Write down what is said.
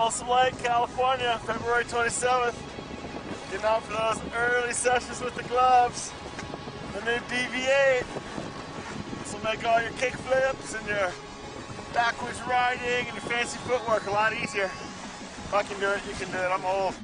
Folsom Lake, California, February 27th. Getting out for those early sessions with the gloves. The new DV8. This will make all your kick flips and your backwards riding and your fancy footwork a lot easier. If I can do it, you can do it. I'm old.